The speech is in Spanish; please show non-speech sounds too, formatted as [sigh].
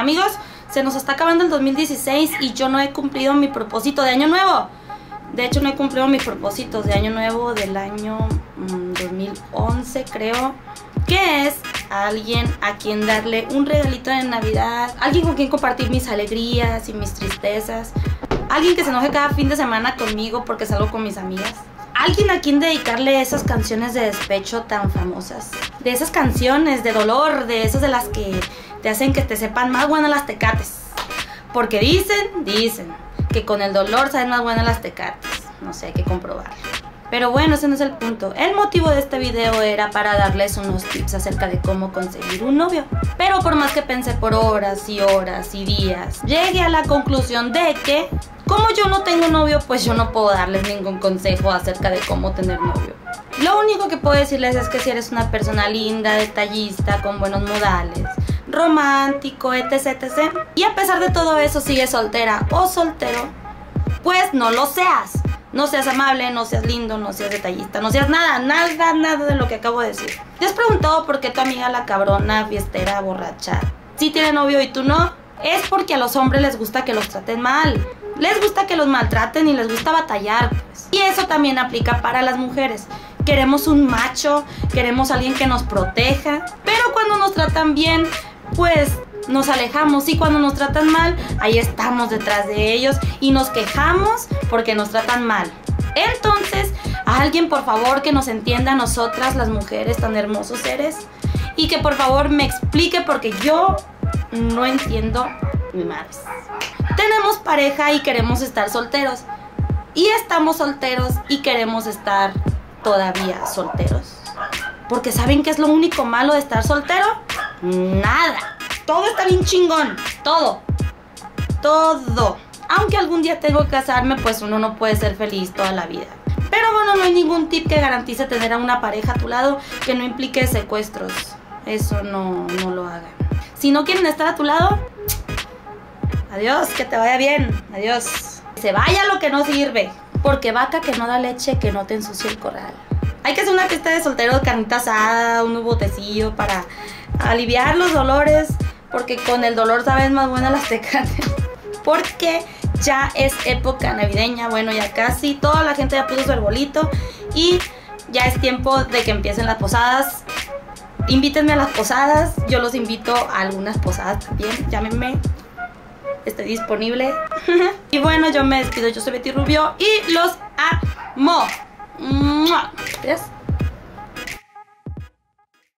Amigos, se nos está acabando el 2016 y yo no he cumplido mi propósito de año nuevo. De hecho, no he cumplido mis propósitos de año nuevo del año 2011, mm, creo. Que es alguien a quien darle un regalito de Navidad, alguien con quien compartir mis alegrías y mis tristezas, alguien que se enoje cada fin de semana conmigo porque salgo con mis amigas, alguien a quien dedicarle esas canciones de despecho tan famosas, de esas canciones de dolor, de esas de las que te hacen que te sepan más buenas las tecates. Porque dicen, dicen, que con el dolor saben más buenas las tecates. No sé, hay que comprobarlo. Pero bueno, ese no es el punto. El motivo de este video era para darles unos tips acerca de cómo conseguir un novio. Pero por más que pensé por horas y horas y días, llegué a la conclusión de que, como yo no tengo novio, pues yo no puedo darles ningún consejo acerca de cómo tener novio. Lo único que puedo decirles es que si eres una persona linda, detallista, con buenos modales, romántico, etc, etc, y a pesar de todo eso sigues soltera o soltero, pues no lo seas. No seas amable, no seas lindo, no seas detallista, no seas nada, nada, nada de lo que acabo de decir. ¿Te has preguntado por qué tu amiga la cabrona, fiestera, borracha, si tiene novio y tú no? Es porque a los hombres les gusta que los traten mal. Les gusta que los maltraten y les gusta batallar. Pues. Y eso también aplica para las mujeres. Queremos un macho, queremos alguien que nos proteja. Pero cuando nos tratan bien, pues nos alejamos y cuando nos tratan mal, ahí estamos detrás de ellos y nos quejamos porque nos tratan mal. Entonces, a alguien por favor que nos entienda a nosotras, las mujeres tan hermosos seres, y que por favor me explique porque yo no entiendo mi madre. Tenemos pareja y queremos estar solteros. Y estamos solteros y queremos estar todavía solteros. Porque ¿saben qué es lo único malo de estar soltero? Nada todo está bien chingón. Todo. Todo. Aunque algún día tengo que casarme, pues uno no puede ser feliz toda la vida. Pero bueno, no hay ningún tip que garantice tener a una pareja a tu lado que no implique secuestros. Eso no, no lo hagan. Si no quieren estar a tu lado, adiós, que te vaya bien. Adiós. Se vaya lo que no sirve. Porque vaca que no da leche, que no te ensucie el corral. Hay que hacer una fiesta de soltero, carnita asada, un botecillo para aliviar los dolores porque con el dolor sabes más buenas las tecates. [laughs] Porque ya es época navideña, bueno, ya casi toda la gente ya puso su arbolito y ya es tiempo de que empiecen las posadas. Invítenme a las posadas, yo los invito a algunas posadas también, llámenme, estoy disponible. [laughs] y bueno, yo me despido, yo soy Betty Rubio y los amo. ¿Ves?